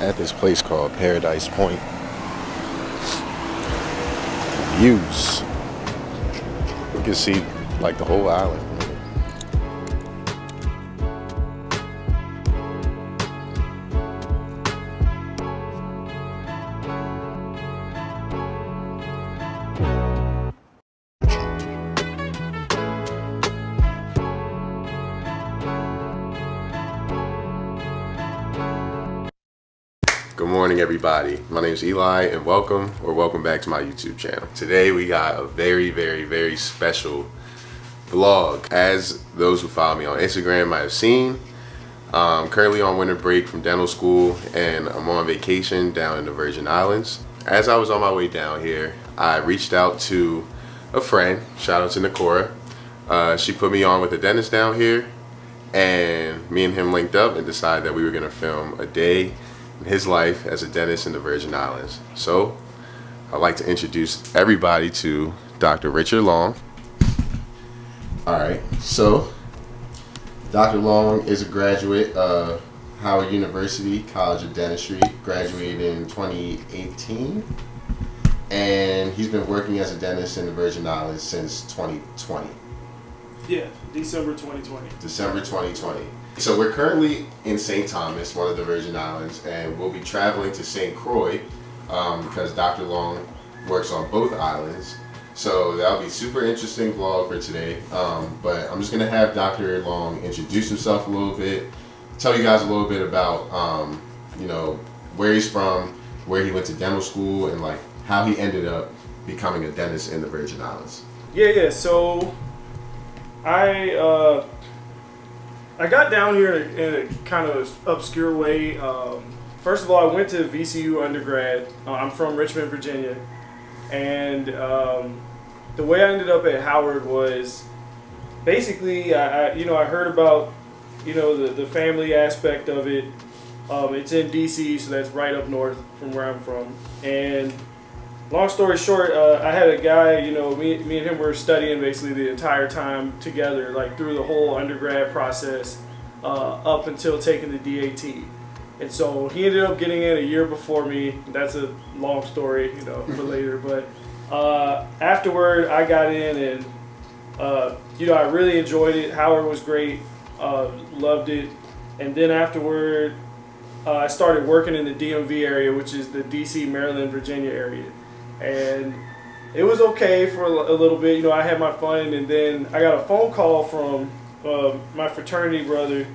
at this place called Paradise Point. Views. You can see like the whole island. Everybody. My name is Eli, and welcome or welcome back to my YouTube channel. Today, we got a very, very, very special vlog. As those who follow me on Instagram might have seen, I'm currently on winter break from dental school, and I'm on vacation down in the Virgin Islands. As I was on my way down here, I reached out to a friend. Shout out to Nakora. Uh, she put me on with a dentist down here, and me and him linked up and decided that we were gonna film a day his life as a dentist in the Virgin Islands. So, I'd like to introduce everybody to Dr. Richard Long. All right, so Dr. Long is a graduate of Howard University College of Dentistry, graduated in 2018, and he's been working as a dentist in the Virgin Islands since 2020. Yeah, December 2020. December 2020. So we're currently in St. Thomas, one of the Virgin Islands, and we'll be traveling to St. Croix um, because Dr. Long works on both islands. So that'll be super interesting vlog for today. Um, but I'm just gonna have Dr. Long introduce himself a little bit, tell you guys a little bit about um, you know where he's from, where he went to dental school, and like how he ended up becoming a dentist in the Virgin Islands. Yeah, yeah. So I uh, I got down here in a, in a kind of obscure way. Um, first of all, I went to VCU undergrad. Uh, I'm from Richmond, Virginia, and um, the way I ended up at Howard was basically I, I you know I heard about you know the the family aspect of it. Um, it's in DC, so that's right up north from where I'm from, and long story short, uh, I had a guy, you know, me, me and him were studying basically the entire time together, like through the whole undergrad process uh, up until taking the DAT. And so he ended up getting in a year before me. That's a long story, you know, for later. But uh, afterward, I got in and, uh, you know, I really enjoyed it. Howard was great, uh, loved it. And then afterward, uh, I started working in the DMV area, which is the DC, Maryland, Virginia area and it was okay for a little bit. You know, I had my fun, and then I got a phone call from uh, my fraternity brother,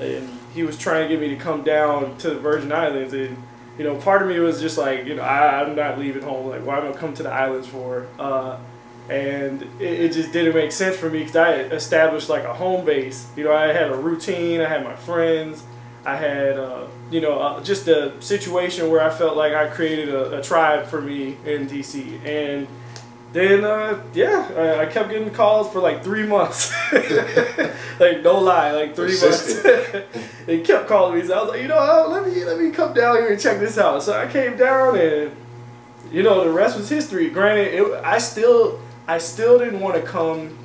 and he was trying to get me to come down to the Virgin Islands. And you know, part of me was just like, you know, I, am not leaving home. Like, why am I come to the islands for? Uh, and it, it, just didn't make sense for me because I established like a home base. You know, I had a routine. I had my friends. I had, uh, you know, uh, just a situation where I felt like I created a, a tribe for me in DC. And then, uh, yeah, I, I, kept getting calls for like three months. like, no lie, like three months. they kept calling me. So I was like, you know, oh, let me let me come down here and check this out. So I came down and, you know, the rest was history. Granted, it, I still I still didn't want to come.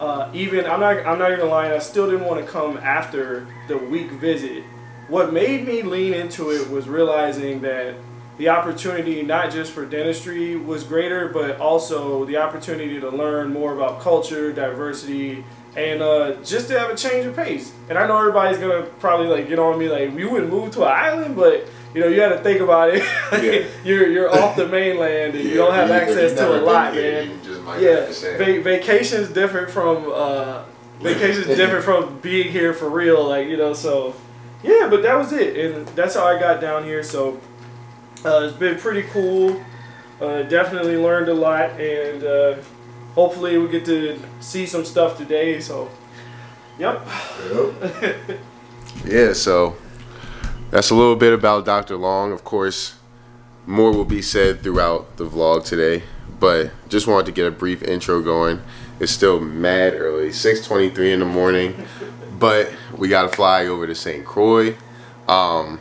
Uh, even I'm not I'm not even lying. I still didn't want to come after the week visit what made me lean into it was realizing that the opportunity not just for dentistry was greater, but also the opportunity to learn more about culture, diversity, and uh, just to have a change of pace. And I know everybody's gonna probably like get on me like, you wouldn't move to an island, but you know you got to think about it. yeah. you're you're off the mainland and yeah, you don't have you, access to a lot, man. Yeah, Va- vacation's different from uh, vacation's different from being here for real. Like you know, so yeah, but that was it, and that's how I got down here. So uh, it's been pretty cool. Uh, definitely learned a lot, and uh, hopefully we get to see some stuff today. So, yep. Yep. yeah. So that's a little bit about Dr. Long. Of course, more will be said throughout the vlog today, but just wanted to get a brief intro going. It's still mad early, 6:23 in the morning. But we got to fly over to St. Croix. Um,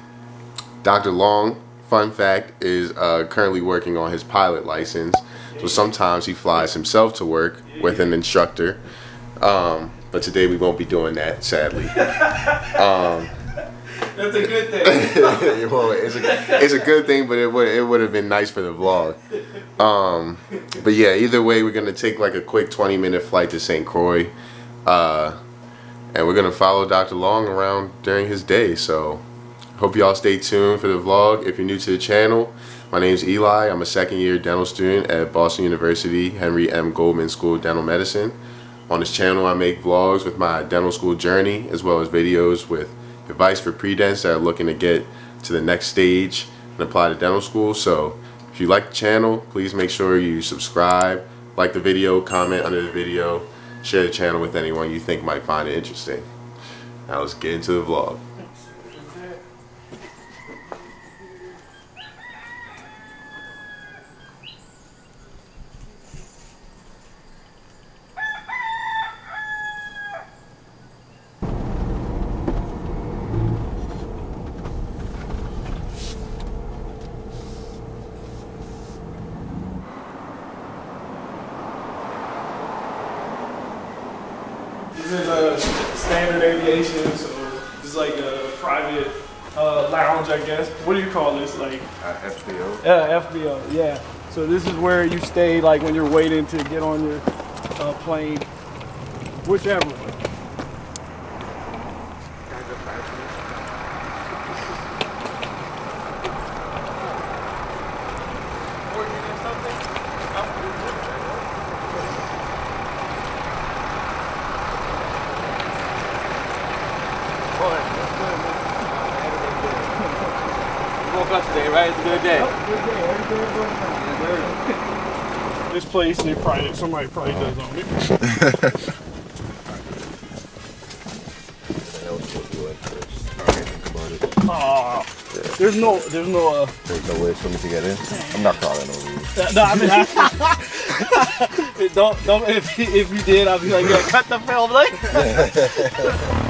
Dr. Long, fun fact, is uh, currently working on his pilot license. So sometimes he flies himself to work with an instructor. Um, but today we won't be doing that, sadly. Um, That's a good thing. well, it's a, it's a good thing, but it would it would have been nice for the vlog. Um, but yeah, either way, we're gonna take like a quick 20 minute flight to St. Croix, uh, and we're gonna follow Dr. Long around during his day. So, hope y'all stay tuned for the vlog. If you're new to the channel, my name's Eli. I'm a second year dental student at Boston University Henry M. Goldman School of Dental Medicine. On this channel, I make vlogs with my dental school journey, as well as videos with advice for pre-dents that are looking to get to the next stage and apply to dental school. So if you like the channel, please make sure you subscribe, like the video, comment under the video, share the channel with anyone you think might find it interesting. Now let's get into the vlog. This is a standard aviation, so this is like a private uh, lounge, I guess. What do you call this? Like Uh, FBO. Yeah, FBO, yeah. So this is where you stay like when you're waiting to get on your uh, plane, whichever. Woke up today, right? It's a good day. This place, they probably somebody probably does own it. Oh, there's no, there's no. Uh, There's no way for me to get in. I'm not crawling over you. no, I mean, I, don't, don't. If, if you did, I'd be like, yeah, cut the film, like.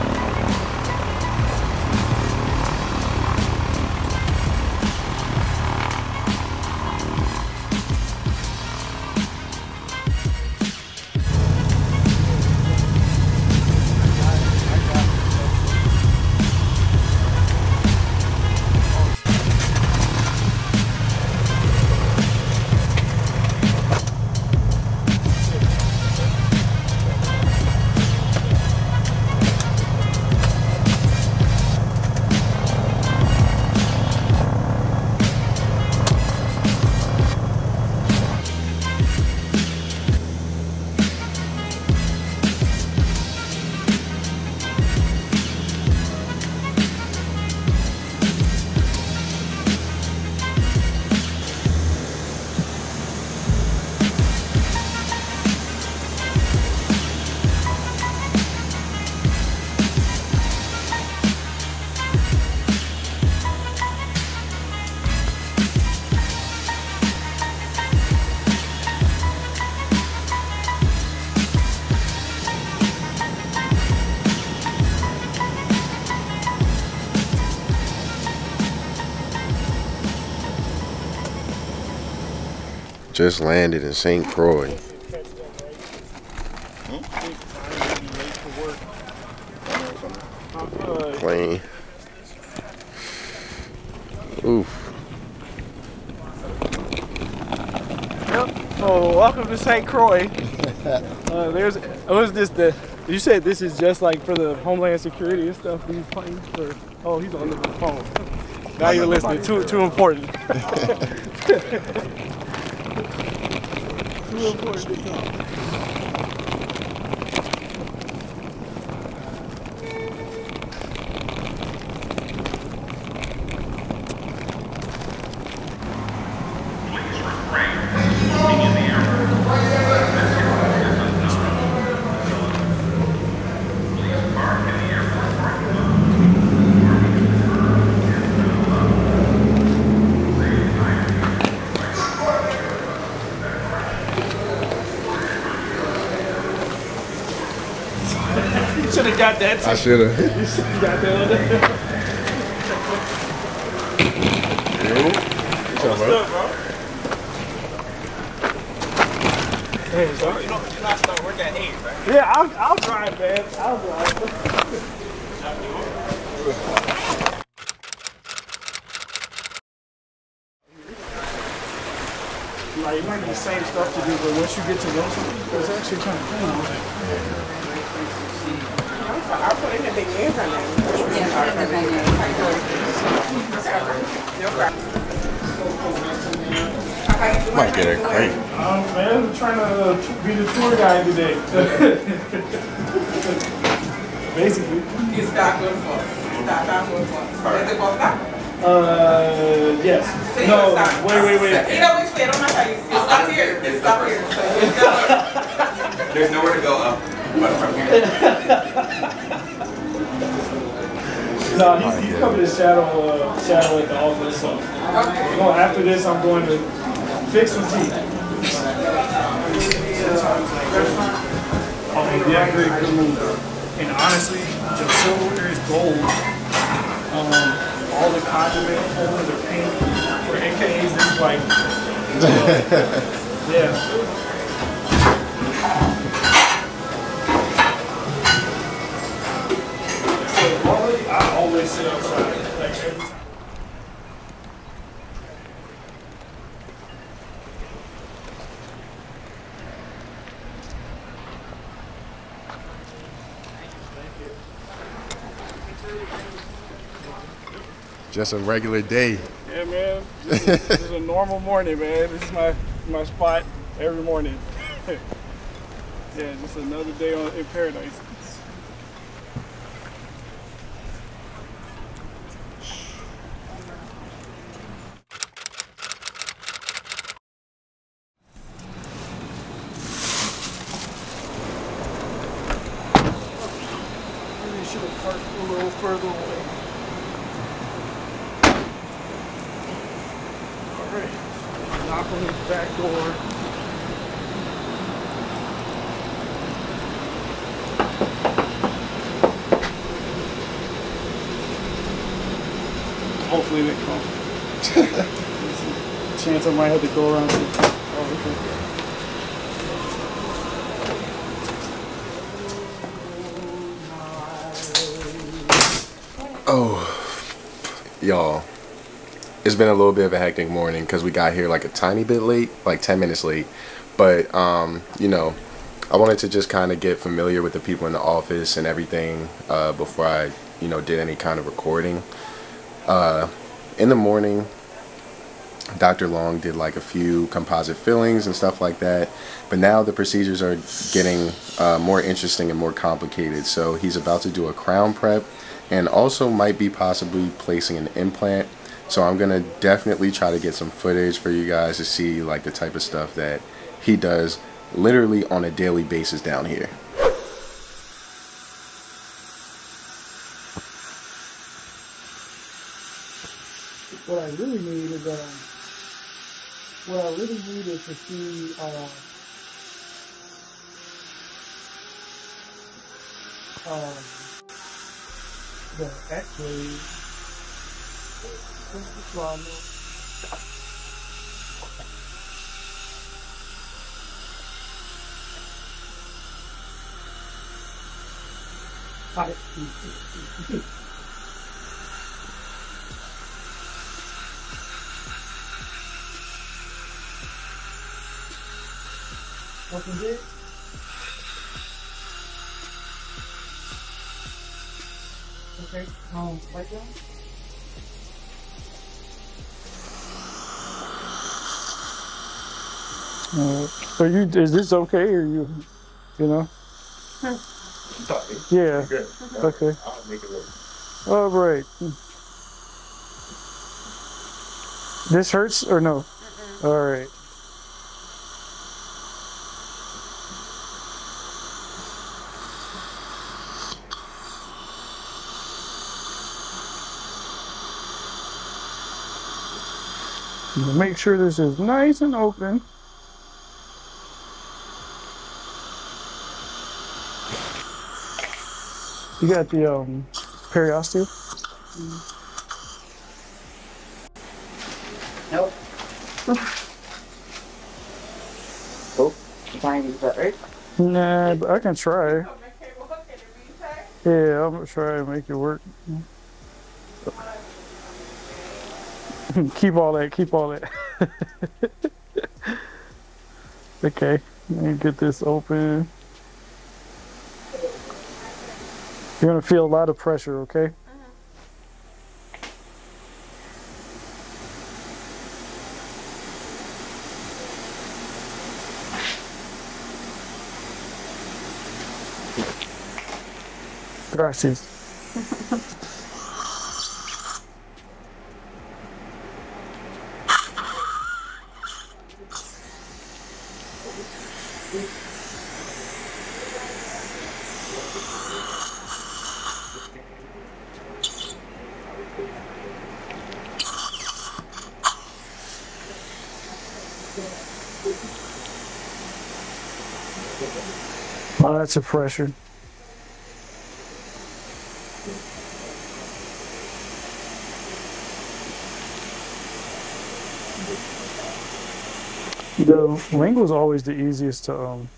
Just landed in St. Croix. Plane. Oof. Yep. So welcome to St. Croix. Uh, there's, what is this? The you said this is just like for the Homeland Security and stuff. These planes. Or, oh, he's on the phone. Now you're listening. Too too important. important to talk. I should have. you should have got that on there. What's, up, bro? Hey, sorry. you know, you're not work Yeah, I'll, I'll drive, man. I'll drive. Like, you might be the same stuff to do, but once you get to know it's actually kind of cool. I'll put in the big names on there. Might get a crate. Um, man, I'm trying to t- be the tour guide today. Basically. You start going for. Start out going for. Is it for stop? Uh, yes. So No, gonna wait, wait, wait. Either which way, it don't matter. You you stop here. You stop here. So you stop. There's nowhere to go up but from here. No, he's, he's coming to shadow, uh, shadow at the office. So, well, after this, I'm going to fix some teeth. Oh, yeah, great, good move. And honestly, the silverware is gold. Um, all the condiment holders are pink. For AKAs, this is like, uh, yeah. Sit outside, like. Just a regular day. Yeah, man. This is, this is a normal morning, man. This is my my spot every morning. yeah, just another day on in paradise. Maybe should have parked a little further away. Alright, knock on his back door. Hopefully they come. There's a chance I might have to go around to. Oh, okay. Oh, y'all, it's been a little bit of a hectic morning because we got here like a tiny bit late, like 10 minutes late. But, um, you know, I wanted to just kind of get familiar with the people in the office and everything uh, before I, you know, did any kind of recording. Uh, in the morning, Dr. Long did like a few composite fillings and stuff like that. But now the procedures are getting uh, more interesting and more complicated. So he's about to do a crown prep and also might be possibly placing an implant. So I'm gonna definitely try to get some footage for you guys to see like the type of stuff that he does literally on a daily basis down here. what I really need is um what I really need is to see uh um the x-ray so I know Hi. What is it? Okay, um, Uh, so you is this okay or you you know? Yeah. Okay. I'll make it work. All right. This hurts or no? All right. Make sure this is nice and open. You got the um, periosteo? Nope. oh, fine, is that right? Nah, but I can try. Okay, well, okay, the meantime. Yeah, I'm gonna try and make it work. keep all that, keep all that. Okay, let me get this open. You're gonna feel a lot of pressure, okay? Mm-hmm. Gracias. That's a pressure. The lingual's always the easiest to um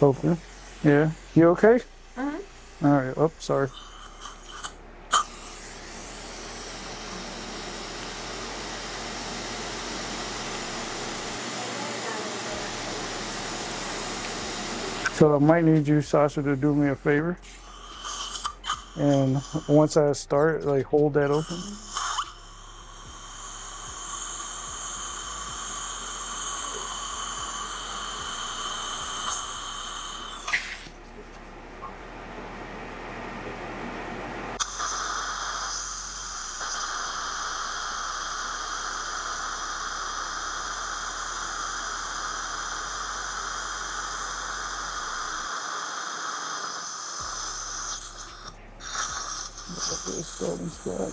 open. Yeah. You okay? All right. Oh, sorry. So I might need you, Sasha, to do me a favor. And once I start, like hold that open. Starting spot.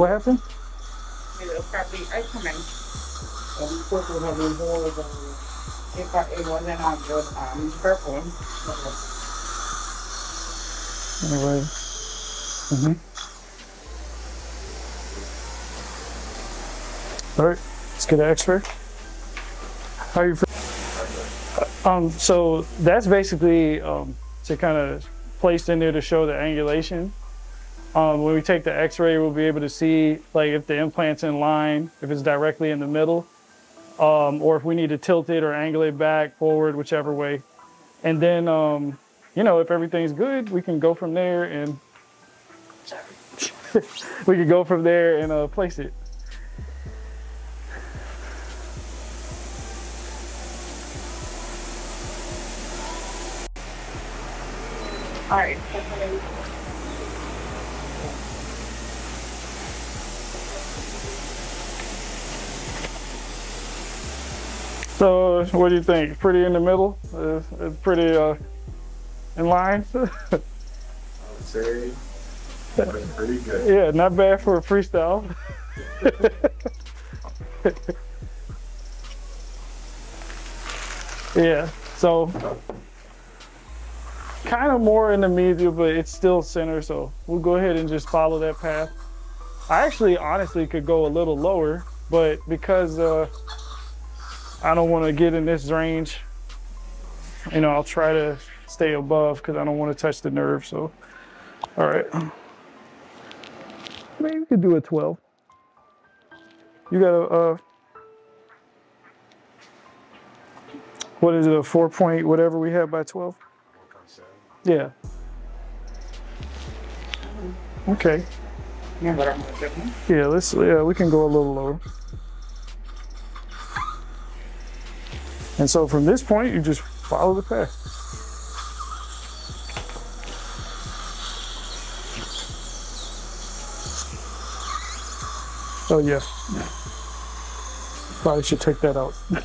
What happened? It'll probably, I come in. If I, it wasn't on good, um, purple. Anyway. Mm-hmm. All right, let's get an X-ray. How you? feel? Um, so that's basically um, to kind of placed in there to show the angulation. Um, when we take the X-ray, we'll be able to see like if the implant's in line, if it's directly in the middle, um, or if we need to tilt it or angle it back, forward, whichever way. And then, um, you know, if everything's good, we can go from there and we can go from there and uh, place it. All right. So, what do you think? Pretty in the middle? Uh, it's pretty uh, in line? I would say, pretty good. yeah, not bad for a freestyle. yeah, so kind of more in the medial, but it's still center, so we'll go ahead and just follow that path. I actually honestly could go a little lower, but because uh, I don't want to get in this range. You know, I'll try to stay above because I don't want to touch the nerve. So, all right. Maybe we could do a 12. You got a, uh, what is it, a four point whatever we have by 12? Yeah. Okay. Yeah, let's, yeah, we can go a little lower. And so from this point, you just follow the path. Oh, yeah. Probably should take that out. Yeah.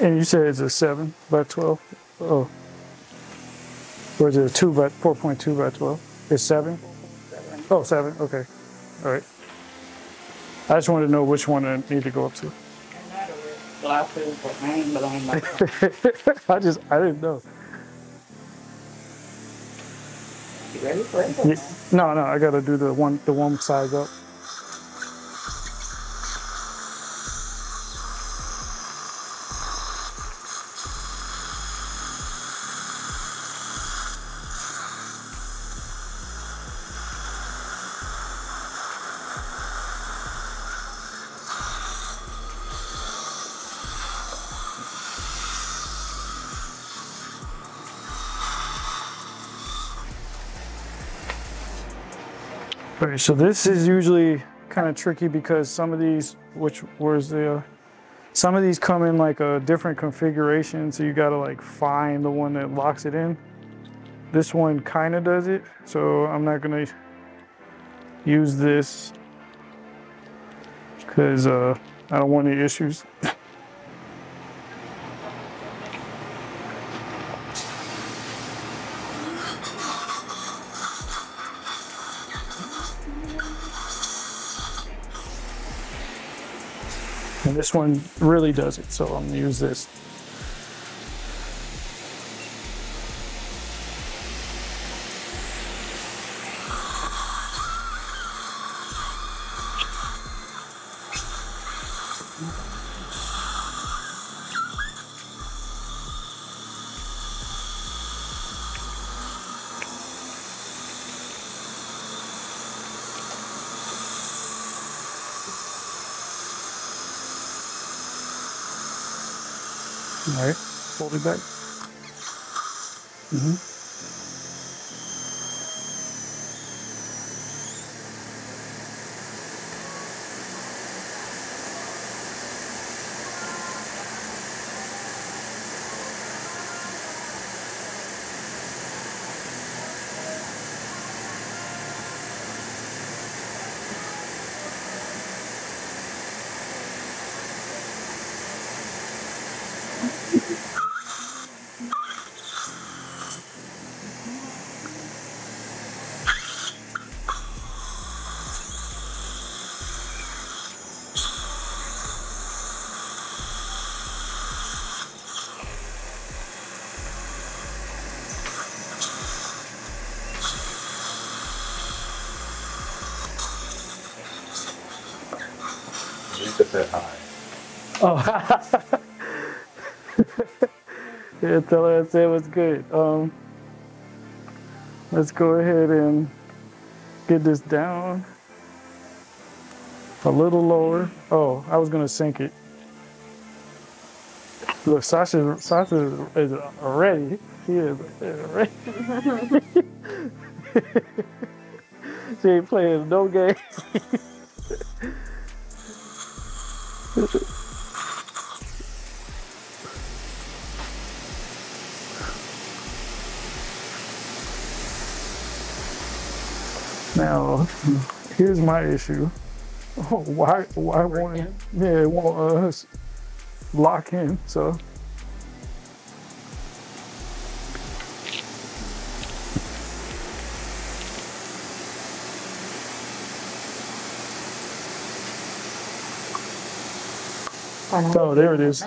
And you said it's a seven by twelve? Oh. Or is it a two by, four point two by twelve? It's seven? Oh, seven, okay. All right. I just wanted to know which one I need to go up to. Glasses, but I ain't I just, I didn't know. You ready for it? Yeah. No, no, I gotta do the one, the one size up. So this is usually kind of tricky because some of these, which was the, uh, some of these come in like a different configuration, so you gotta like find the one that locks it in. This one kind of does it, so I'm not gonna use this because uh, I don't want any issues. And this one really does it, so I'm gonna use this. Said hi. Oh. yeah, tell her I said it was good. Um, let's go ahead and get this down a little lower. Oh, I was gonna sink it. Look, Sasha, Sasha is ready. She is ready. she ain't playing no game. Now, here's my issue. Oh, why, why won't it? Yeah, it won't uh, lock in. So, Oh, there it is.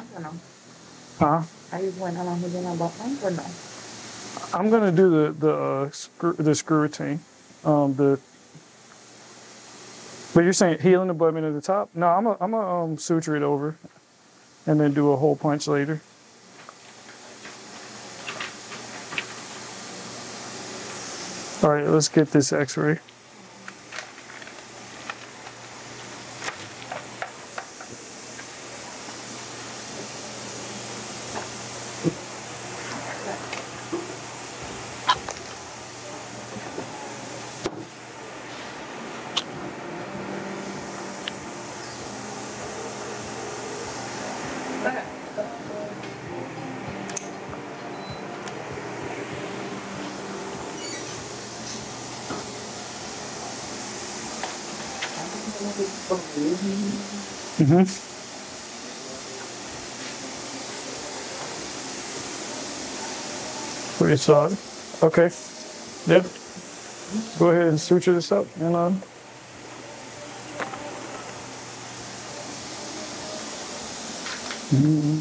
Huh? Are you going along with your about or no? I'm gonna do the the uh, screw the screw routine. Um, the but you're saying healing the abutment at the top? No, I'm a, I'm a um, suture it over, and then do a hole punch later. All right, let's get this X-ray. Mm-hmm. Pretty solid. Okay. Yep. Go ahead and suture this up and um. You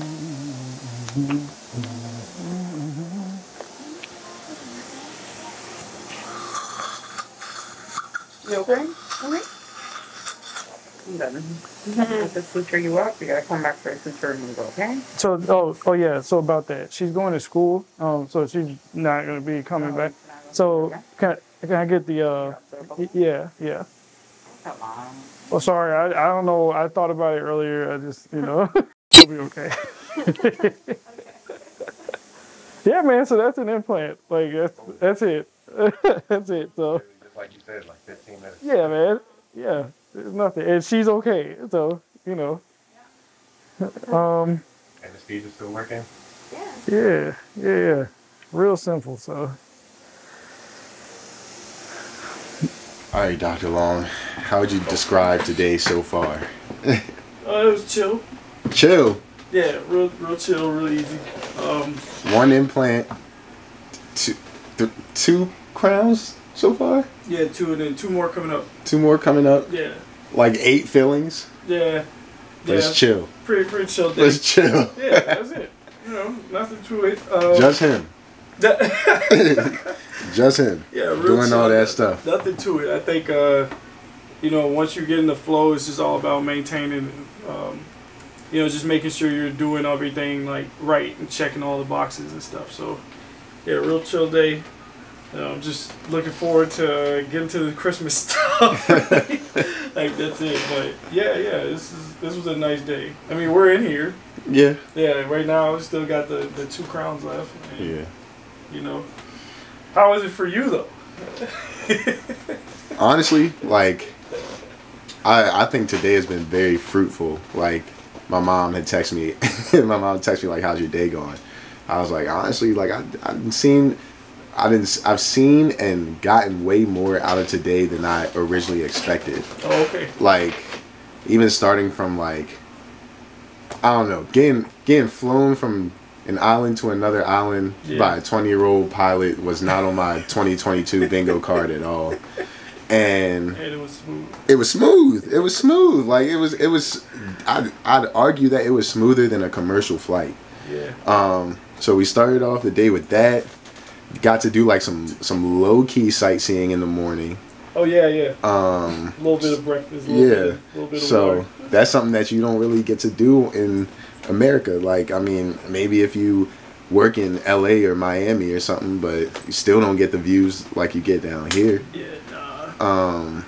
If the suture you up, you gotta come back for a suture and go, okay? So oh oh yeah. So about that, she's going to school. Um. So she's not gonna be coming back. So can I, can I get the uh? y- Yeah yeah. Come on. Oh sorry. I I don't know. I thought about it earlier. I just you know. It'll be okay. yeah, man. So that's an implant. Like that's that's it. that's it. So. Just like you said, like 15 minutes. Yeah, man. Yeah, it's nothing, and she's okay. So you know. Um. Anesthesia still working? Yeah. Yeah. Yeah. Real simple. So. All right, Dr. Long, how would you describe today so far? Oh, it was chill. Chill. Yeah, real, real chill, real easy. Um. One implant, two, th- two crowns so far. Yeah, two and then two more coming up. Two more coming up. Yeah. Like eight fillings. Yeah. Let's chill. Pretty pretty chill day. Let's chill. yeah, that's it. You know, nothing to it. Um, Just him. Just him. yeah, real Doing chill. all that stuff. Nothing to it. I think, uh, you know, once you get in the flow, it's just all about maintaining, um, you know, just making sure you're doing everything like right and checking all the boxes and stuff. So, yeah, real chill day. Know, I'm just looking forward to getting to the Christmas stuff. like that's it. But yeah, yeah, this is this was a nice day. I mean, we're in here. Yeah. Yeah, right now we still got the the two crowns left. and, Yeah. You know, how is it for you though? honestly, like I I think today has been very fruitful. Like my mom had texted me, my mom texted me like, "How's your day going?" I was like, honestly, like I I've seen, I didn't I've seen and gotten way more out of today than I originally expected. Oh, okay. Like even starting from like I don't know, getting getting flown from an island to another island Yeah. by a 20 year old pilot was not on my 2022 bingo card at all. And And it was smooth. it was smooth. It was smooth. Like it was. It was. I'd, I'd argue that it was smoother than a commercial flight. Yeah. Um. So we started off the day with that. Got to do like some some low key sightseeing in the morning. Oh yeah, yeah. Um. A little bit of breakfast. A little Yeah. Bit, a little bit of So water. that's something that you don't really get to do in America. Like I mean, maybe if you work in L.A. or Miami or something, but you still don't get the views like you get down here. Yeah. Nah. Um,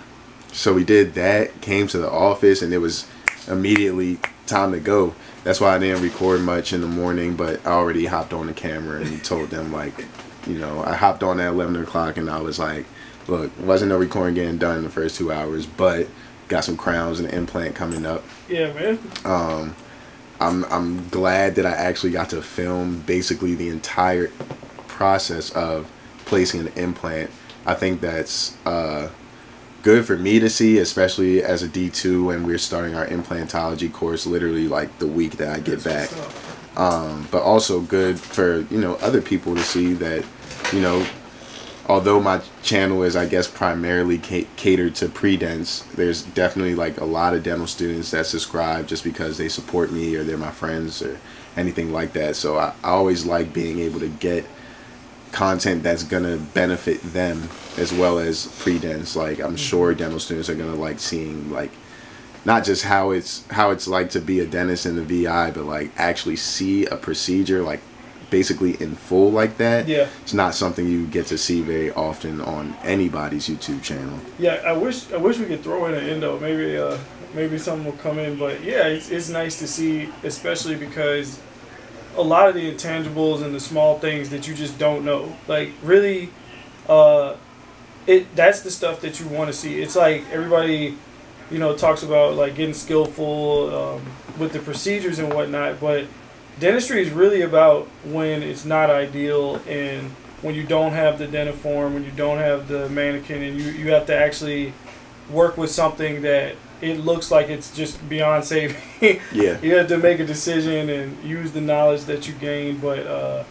so we did that, came to the office, and it was immediately time to go. That's why I didn't record much in the morning, but I already hopped on the camera and told them, like, you know, I hopped on at 11 o'clock and I was like, look, wasn't no recording getting done in the first two hours, but got some crowns and implant coming up. Yeah, man. Um, I'm I'm glad that I actually got to film basically the entire process of placing an implant. I think that's uh, good for me to see, especially as a D2 when we're starting our implantology course literally like the week that I get back. That's up. Um, but also good for you know other people to see that you know although my channel is I guess primarily ca- catered to pre-dents, there's definitely like a lot of dental students that subscribe just because they support me or they're my friends or anything like that. So I, I always like being able to get content that's gonna benefit them as well as pre-dents. Like I'm mm-hmm. sure dental students are gonna like seeing like not just how it's how it's like to be a dentist in the VI, but like actually see a procedure like basically in full like that. Yeah. It's not something you get to see very often on anybody's YouTube channel. Yeah, I wish I wish we could throw in an endo. Maybe uh maybe something will come in, but yeah, it's it's nice to see, especially because a lot of the intangibles and the small things that you just don't know. Like really, uh, it that's the stuff that you want to see. It's like everybody, you know, talks about like getting skillful um, with the procedures and whatnot, but dentistry is really about when it's not ideal and when you don't have the dentoform, when you don't have the mannequin, and you, you have to actually work with something that it looks like it's just beyond saving. Yeah. you have to make a decision and use the knowledge that you gain. But uh,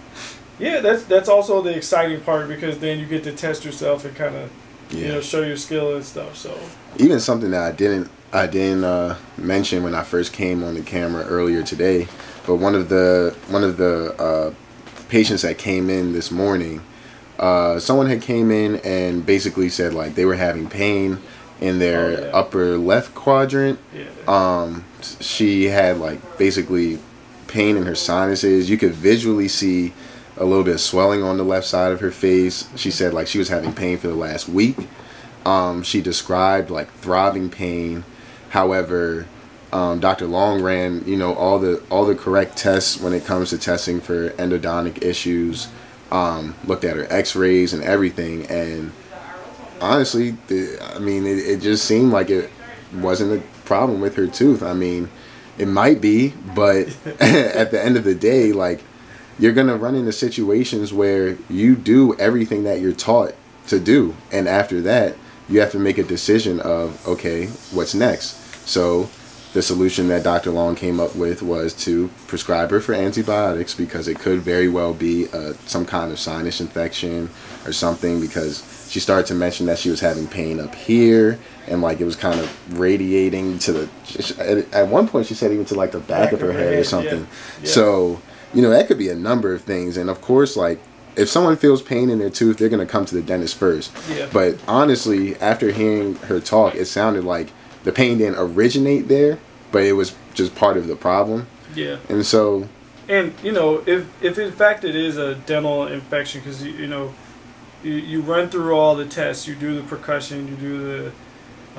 yeah, that's that's also the exciting part because then you get to test yourself and kind of you know show your skill and stuff. So Even something that I didn't I didn't uh, mention when I first came on the camera earlier today, but one of the one of the uh, patients that came in this morning, uh, someone had came in and basically said like they were having pain in their Oh, yeah. upper left quadrant. yeah, um she had like basically pain in her sinuses. You could visually see a little bit of swelling on the left side of her face. She said like she was having pain for the last week. Um she described like throbbing pain. However um, Dr. Long ran, you know, all the all the correct tests when it comes to testing for endodontic issues. Um, looked at her X-rays and everything, and honestly, the, I mean, it, it just seemed like it wasn't a problem with her tooth. I mean, it might be, but at the end of the day, like you're gonna run into situations where you do everything that you're taught to do, and after that, you have to make a decision of okay, what's next. So. The solution that Dr. Long came up with was to prescribe her for antibiotics because it could very well be uh, some kind of sinus infection or something because she started to mention that she was having pain up here and like it was kind of radiating to the at, one point she said even to like the back, of her, head, or something yeah. Yeah. so you know that could be a number of things and of course like if someone feels pain in their tooth they're going to come to the dentist first Yeah. but honestly after hearing her talk it sounded like the pain didn't originate there but it was just part of the problem yeah. and so And you know, if if in fact it is a dental infection, because you, you know, you, you run through all the tests, you do the percussion, you do the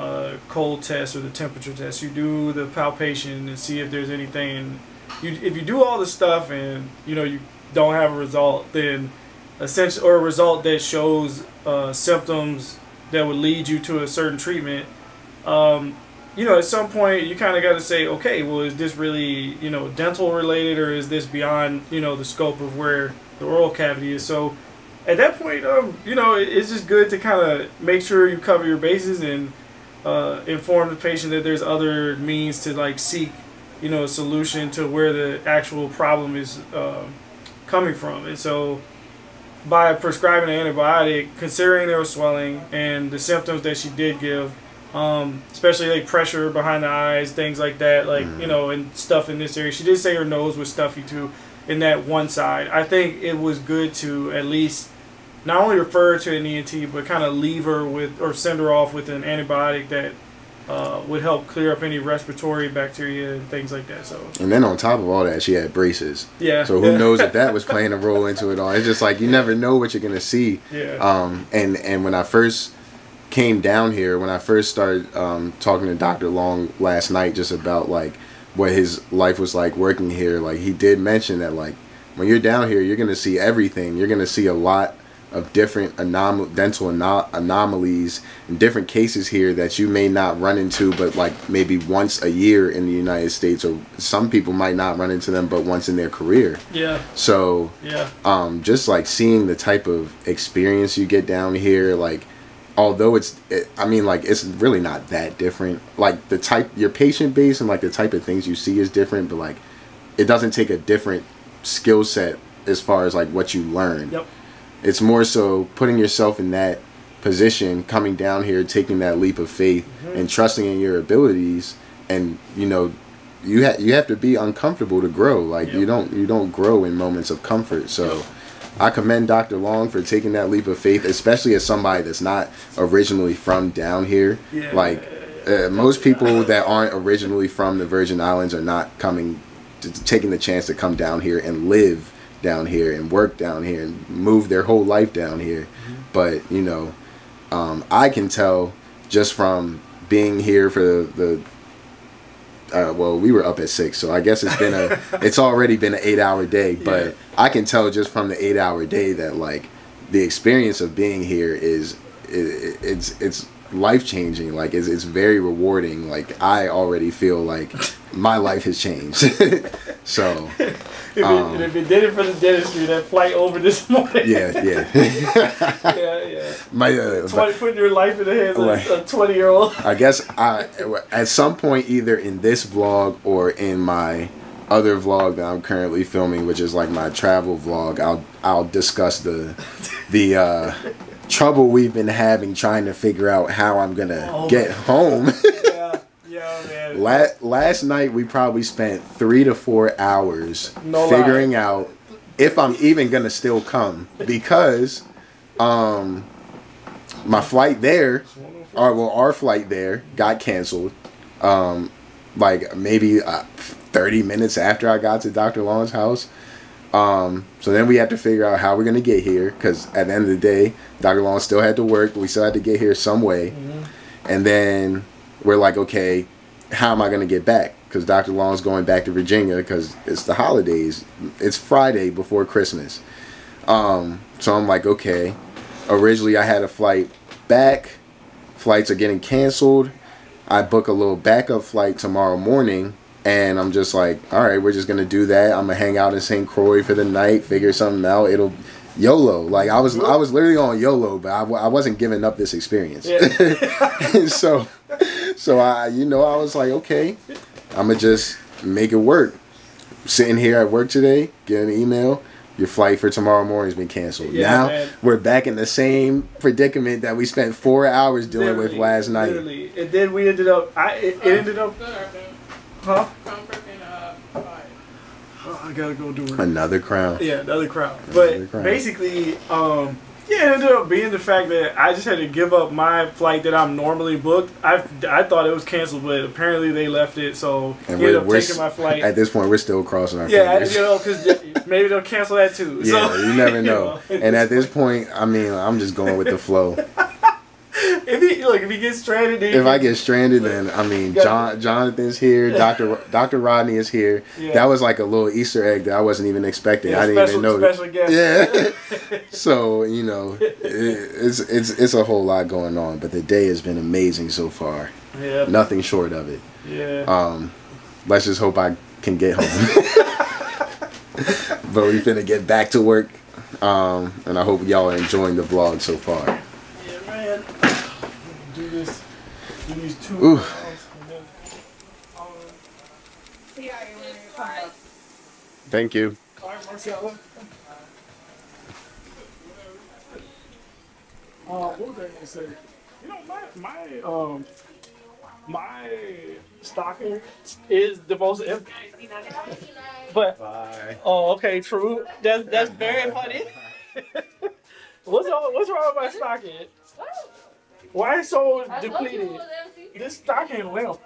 uh, cold test or the temperature test, you do the palpation and see if there's anything. You if you do all the stuff and you know you don't have a result, then essentially or a result that shows uh, symptoms that would lead you to a certain treatment. Um, you know, at some point you kind of got to say, okay, well, is this really, you know, dental related or is this beyond, you know, the scope of where the oral cavity is? So at that point, um, you know, it's just good to kind of make sure you cover your bases and uh, inform the patient that there's other means to like seek, you know, a solution to where the actual problem is um, coming from. And so by prescribing an antibiotic, considering there was swelling and the symptoms that she did give, um, especially like pressure behind the eyes, things like that, like you know, and stuff in this area. She did say her nose was stuffy too, in that one side. I think it was good to at least not only refer to an ENT, but kind of leave her with or send her off with an antibiotic that uh, would help clear up any respiratory bacteria and things like that. So and then on top of all that she had braces yeah. So who knows if that was playing a role into it all? It's just like you never know what you're gonna see. Yeah. Um, and and when I first came down here, when I first started um, talking to Dr. Long last night, just about like what his life was like working here, like he did mention that like when you're down here, you're gonna see everything. You're gonna see a lot of different anom- dental ano- anomalies and different cases here that you may not run into but like maybe once a year in the United States or some people might not run into them but once in their career. yeah. So Yeah. um, just like seeing the type of experience you get down here, like although it's, it, I mean, like it's really not that different. Like the type, your patient base and like the type of things you see is different, but like it doesn't take a different skill set as far as like what you learn. Yep. it's more so putting yourself in that position, coming down here, taking that leap of faith, mm-hmm. and trusting in your abilities, and you know. You, ha- you have to be uncomfortable to grow. Like you don't you don't grow in moments of comfort. So I commend Dr. Long for taking that leap of faith, especially as somebody that's not originally from down here. Yeah. Like uh, most people that aren't originally from the Virgin Islands are not coming, to, taking the chance to come down here and live down here and work down here and move their whole life down here. But you know, um, I can tell just from being here for the. the uh, well, we were up at six, so I guess it's been a, it's already been an eight-hour day. But Yeah. I can tell just from the eight-hour day that like the experience of being here is, it, it's it's life changing. Like it's it's very rewarding. Like I already feel like my life has changed. so If, it, Um, if it did it for the dentistry, that flight over this morning. yeah, yeah. yeah, yeah. my uh, Somebody putting your life in the hands Right. of a 20 year old. I guess I at some point either in this vlog or in my other vlog that I'm currently filming, which is like my travel vlog, I'll I'll discuss the the uh, trouble we've been having trying to figure out how I'm gonna Oh get home. yeah, yeah, man. La- last night we probably spent three to four hours No figuring out if I'm even gonna still come because um my flight there or well our flight there got canceled um like maybe uh, 30 minutes after I got to Dr. Long's house um so then we had to figure out how we're gonna get here because at the end of the day Dr. Long still had to work we still had to get here some way and then we're like okay how am I going to get back? Because Dr. Long's going back to Virginia because it's the holidays. It's Friday before Christmas. Um, so I'm like, okay. Originally, I had a flight back. Flights are getting canceled. I book a little backup flight tomorrow morning. And I'm just like, all right, we're just going to do that. I'm going to hang out in St. Croix for the night, figure something out. It'll. YOLO, like I was, I was literally on YOLO, but I, I wasn't giving up this experience. Yeah. so, so I, you know, I was like, okay, I'm gonna just make it work. Sitting here at work today, get an email. Your flight for tomorrow morning's been canceled. Yeah, now man. we're back in the same predicament that we spent four hours dealing with last night. Literally. And then we ended up, I it, it ended up, huh? Oh, I gotta go do it. Another crown. Yeah, another crown. Another But crowd. basically, um, yeah, it ended up being the fact that I just had to give up my flight that I'm normally booked. I, I thought it was canceled, but apparently they left it, so And ended we're, up we're taking my flight. at this point we're still crossing our yeah, I- fingers. you know, because maybe they'll cancel that too. yeah, so, you never know. you and at this point, I mean, I'm just going with the flow. if he look, if he gets stranded, if I get stranded, then I mean. John Jonathan's here, Doctor Doctor Rodney is here. Yeah. That was like a little Easter egg that I wasn't even expecting. yeah, I didn't special, even know. special guest. Yeah. so you know, it, it's it's it's a whole lot going on, but the day has been amazing so far. yeah, Nothing short of it. yeah. Um, let's just hope I can get home. but we finna get back to work. Um, and I hope y'all are enjoying the vlog so far. Yeah, man. Do this. Do these two. Ooh. rounds, and then, Thank you. all right, Marcella. Uh, what was I gonna say? You know, my my um my stocking is the most empty. but Bye. oh, okay, true. That's that's very funny. what's wrong? What's wrong with my stocking? Why is it so depleted? This stocking limp.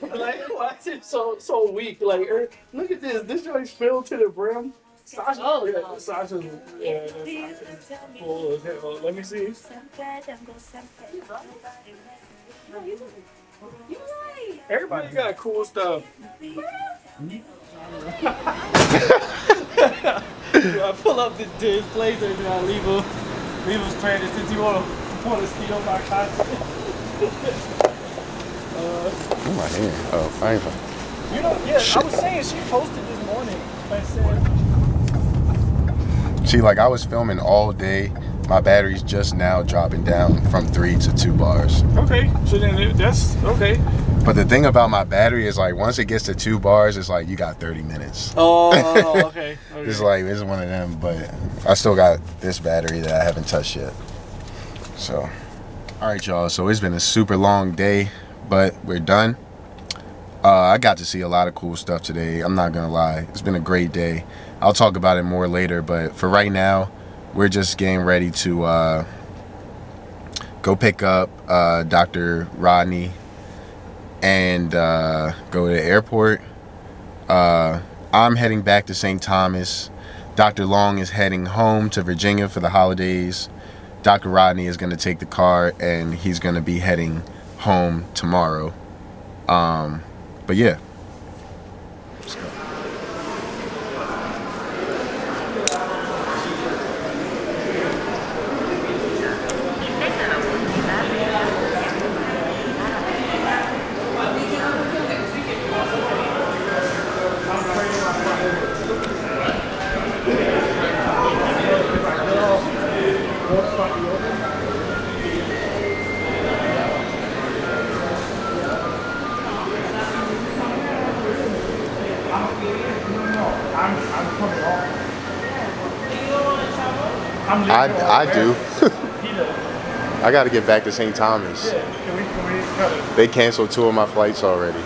like, why is it so so weak? Like, er, look at this. This joint's filled to the brim. Sasha, Oh, yeah, no. Sasha's, yeah, that's full as hell. Let me see. Everybody got cool stuff. I pull up the, the blazer and I leave him, leave him stranded since you want to want to steal my content. Uh, oh my hand. Oh, fine. You know, yeah, I was saying she posted this morning. I said, See, like I was filming all day. My battery's just now dropping down from three to two bars. okay, so then it- that's okay. But the thing about my battery is like once it gets to two bars, it's like you got 30 minutes. Oh, okay. okay. It's like it's one of them, but I still got this battery that I haven't touched yet. So, all right, y'all. So it's been a super long day, but we're done. Uh, I got to see a lot of cool stuff today. I'm not gonna lie, it's been a great day. I'll talk about it more later, but for right now, we're just getting ready to uh, go pick up uh, Dr. Rodney and uh, go to the airport. Uh, I'm heading back to St. Thomas. Dr. Long is heading home to Virginia for the holidays. Dr. Rodney is going to take the car and he's going to be heading home tomorrow. Um, but yeah. Got to get back to St. Thomas. Can we, can we? They canceled two of my flights already.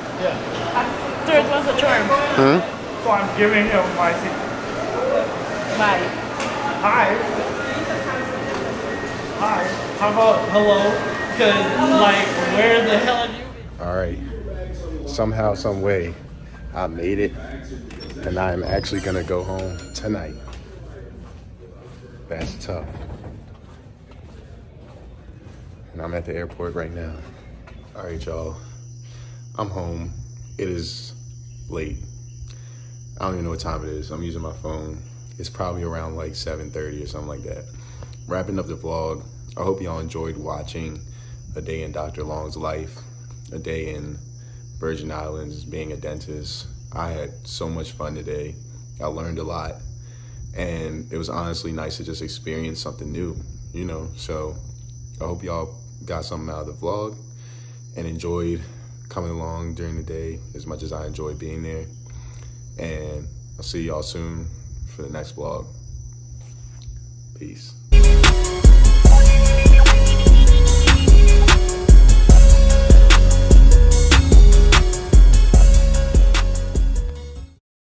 Third was a charm. Hmm? So I'm giving him my Bye. hi. Hi. How about hello? Cause like, where the hell have you been? All right. Somehow, some way, I made it, and I'm actually gonna go home tonight. That's tough. And I'm at the airport right now. All right, y'all. I'm home. It is late. I don't even know what time it is. I'm using my phone. It's probably around like 7:30 or something like that. Wrapping up the vlog. I hope y'all enjoyed watching a day in Dr. Long's life, a day in Virgin Islands being a dentist. I had so much fun today. I learned a lot. And it was honestly nice to just experience something new, you know. So I hope y'all got something out of the vlog and enjoyed coming along during the day as much as I enjoy being there. And I'll see y'all soon for the next vlog. Peace.